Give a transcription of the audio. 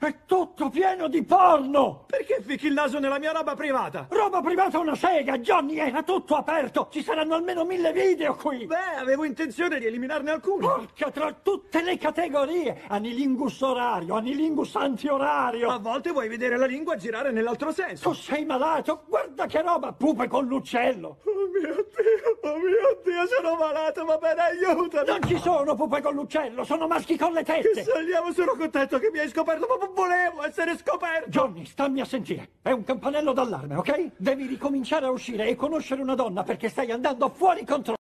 È tutto pieno di porno! Perché ficchi il naso nella mia roba privata? Roba privata una sega, Johnny, era tutto aperto! Ci saranno almeno mille video qui! Beh, avevo intenzione di eliminarne alcuni. Porca, tra tutte le categorie! Anilingus orario, anilingus antiorario! A volte vuoi vedere la lingua girare nell'altro senso. Tu sei malato! Guarda che roba! Pupe con l'uccello! Oh mio Dio, oh mio Dio, sono malato, va bene, aiutami! Non ci sono pupe con l'uccello, sono maschi con le Che tette! saliamo, sono contento che mi hai scoperto, ma volevo essere scoperto! Johnny, stammi a sentire. È un campanello d'allarme, ok? Devi ricominciare a uscire e conoscere una donna perché stai andando fuori controllo.